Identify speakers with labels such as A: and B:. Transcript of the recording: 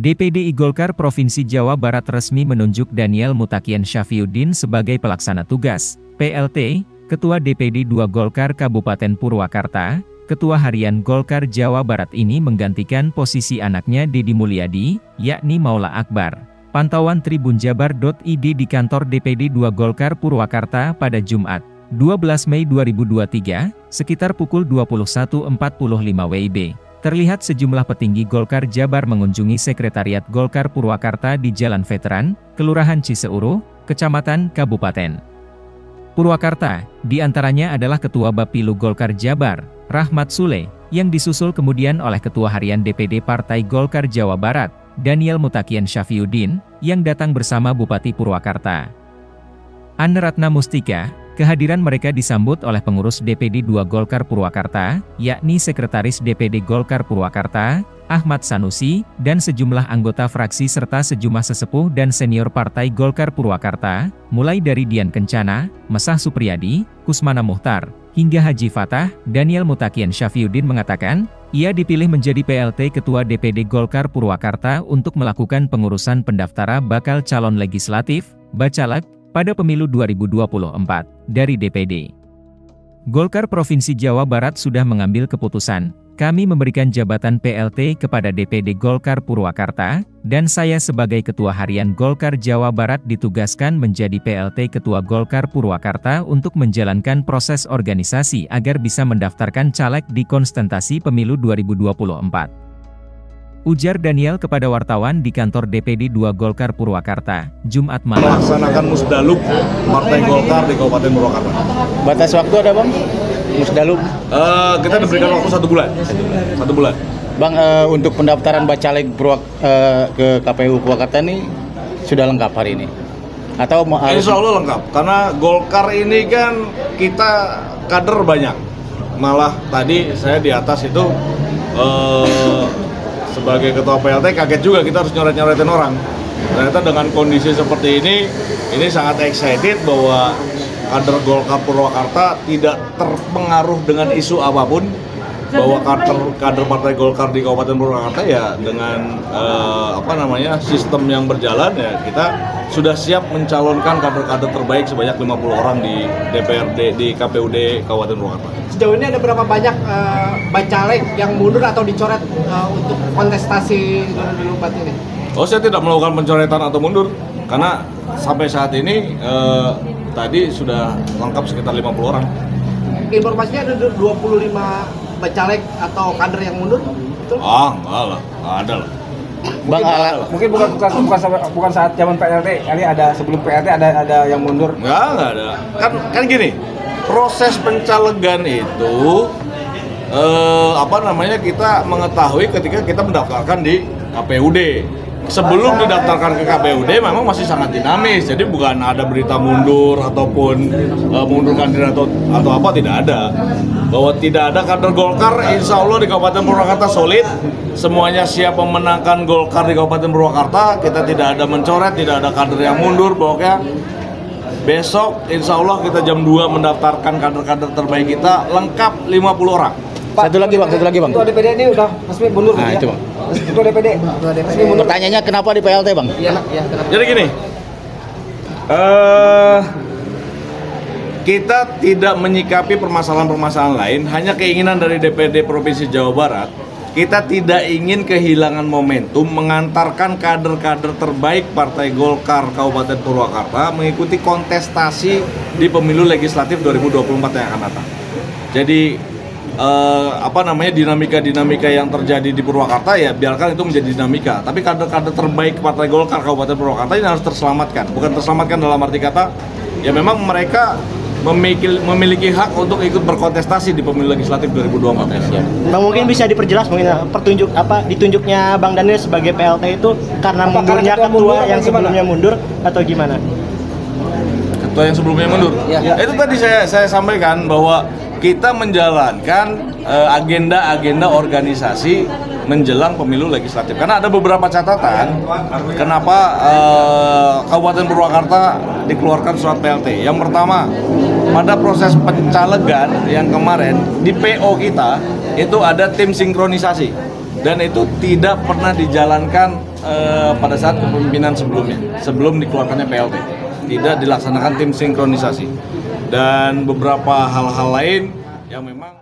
A: DPD Golkar Provinsi Jawa Barat resmi menunjuk Daniel Mutakian Syafiuddin sebagai pelaksana tugas, PLT, Ketua DPD 2 Golkar Kabupaten Purwakarta, Ketua Harian Golkar Jawa Barat ini menggantikan posisi anaknya Dedi Mulyadi, yakni Maula Akbar. Pantauan tribunjabar.id di kantor DPD 2 Golkar Purwakarta pada Jumat, 12 Mei 2023, sekitar pukul 21.45 WIB. Terlihat sejumlah petinggi Golkar Jabar mengunjungi Sekretariat Golkar Purwakarta di Jalan Veteran, Kelurahan Ciseuru, Kecamatan Kabupaten Purwakarta. Di antaranya adalah Ketua Bapilu Golkar Jabar, Rahmat Sule, yang disusul kemudian oleh Ketua Harian DPD Partai Golkar Jawa Barat, Daniel Mutakian Syafiuddin, yang datang bersama Bupati Purwakarta. Anne Ratna Mustika, Kehadiran mereka disambut oleh pengurus DPD 2 Golkar Purwakarta, yakni Sekretaris DPD Golkar Purwakarta, Ahmad Sanusi, dan sejumlah anggota fraksi serta sejumlah sesepuh dan senior Partai Golkar Purwakarta, mulai dari Dian Kencana, Mesah Supriyadi, Kusmana Muhtar, hingga Haji Fatah, Daniel Mutakian Syafiuddin mengatakan, ia dipilih menjadi PLT Ketua DPD Golkar Purwakarta untuk melakukan pengurusan pendaftara bakal calon legislatif, Bacalek, pada pemilu 2024 dari DPD. Golkar Provinsi Jawa Barat sudah mengambil keputusan, kami memberikan jabatan PLT kepada DPD Golkar Purwakarta, dan saya sebagai Ketua Harian Golkar Jawa Barat ditugaskan menjadi PLT Ketua Golkar Purwakarta untuk menjalankan proses organisasi agar bisa mendaftarkan caleg di konstentasi pemilu 2024. Ujar Daniel kepada wartawan di kantor DPD 2 Golkar Purwakarta, Jumat malam.
B: Melaksanakan musdaluk Partai Golkar di Kabupaten Purwakarta.
C: Batas waktu ada bang? Musdaluk?
B: Uh, kita diberikan waktu satu bulan. Satu bulan.
C: Bang, uh, untuk pendaftaran bacalek Purwak, uh, ke KPU Purwakarta ini sudah lengkap hari ini? Atau mau.
B: Insya Allah lengkap, karena Golkar ini kan kita kader banyak. Malah tadi saya di atas itu uh, sebagai ketua PLT kaget juga kita harus nyoret-nyoretin orang. Ternyata dengan kondisi seperti ini ini sangat excited bahwa kader Golkar Purwakarta tidak terpengaruh dengan isu apa pun bahwa kader kader Partai Golkar di Kabupaten Purwakarta ya dengan uh, apa namanya sistem yang berjalan ya kita sudah siap mencalonkan kader-kader terbaik sebanyak 50 orang di DPRD di KPUD Kabupaten Purwakarta.
D: Sejauh ini ada berapa banyak uh, bacalek yang mundur atau dicoret uh, untuk kontestasi 2024 ini?
B: Oh saya tidak melakukan pencoretan atau mundur karena sampai saat ini uh, tadi sudah lengkap sekitar 50 orang.
D: Informasinya ada 25 bacalek atau kader yang mundur? Betul?
B: Ah, enggak lah, enggak ada lah.
E: Bang, mungkin, mungkin bukan bukan bukan bukan saat zaman PLT kali ada sebelum PLT ada ada yang mundur.
B: Enggak, enggak ada. Kan kan gini, proses pencalegan itu eh, apa namanya kita mengetahui ketika kita mendaftarkan di KPUD sebelum didaftarkan ke KPUD memang masih sangat dinamis. Jadi bukan ada berita mundur ataupun uh, mundurkan diri atau atau apa tidak ada. Bahwa tidak ada kader Golkar insya Allah di Kabupaten Purwakarta solid. Semuanya siap memenangkan Golkar di Kabupaten Purwakarta. Kita tidak ada mencoret tidak ada kader yang mundur. Pokoknya besok insya Allah kita jam 2 mendaftarkan kader-kader terbaik kita. Lengkap 50 orang.
C: Pak, satu lagi bang, satu lagi bang.
D: Ketua DPD ini udah resmi mundur
C: nah,
D: ya?
C: itu bang.
D: Ketua DPD. Ketua DPD.
C: Pertanyaannya kenapa di PLT bang?
D: Iya, iya. Kenapa?
B: Jadi gini, uh, kita tidak menyikapi permasalahan-permasalahan lain, hanya keinginan dari DPD Provinsi Jawa Barat. Kita tidak ingin kehilangan momentum mengantarkan kader-kader terbaik Partai Golkar Kabupaten Purwakarta mengikuti kontestasi di pemilu legislatif 2024 yang akan datang. Jadi uh, apa namanya dinamika-dinamika yang terjadi di Purwakarta ya biarkan itu menjadi dinamika. Tapi kader-kader terbaik Partai Golkar Kabupaten Purwakarta ini harus terselamatkan. Bukan terselamatkan dalam arti kata ya memang mereka memiliki, memiliki hak untuk ikut berkontestasi di pemilu legislatif 2024
F: ya. Bang mungkin bisa diperjelas mungkin ya, pertunjuk apa ditunjuknya Bang Daniel sebagai PLT itu karena Apakah mundurnya ketua, ketua yang sebelumnya mundur atau gimana?
B: Ketua yang sebelumnya mundur. Ya. ya. Itu tadi saya saya sampaikan bahwa kita menjalankan eh, agenda-agenda uh, organisasi menjelang pemilu legislatif. Karena ada beberapa catatan kenapa uh, Kabupaten Purwakarta dikeluarkan surat PLT. Yang pertama, pada proses pencalegan yang kemarin di PO kita itu ada tim sinkronisasi. dan itu tidak pernah dijalankan eh, pada saat kepemimpinan sebelumnya, sebelum dikeluarkannya PLT. Tidak dilaksanakan tim sinkronisasi dan beberapa hal-hal lain yang memang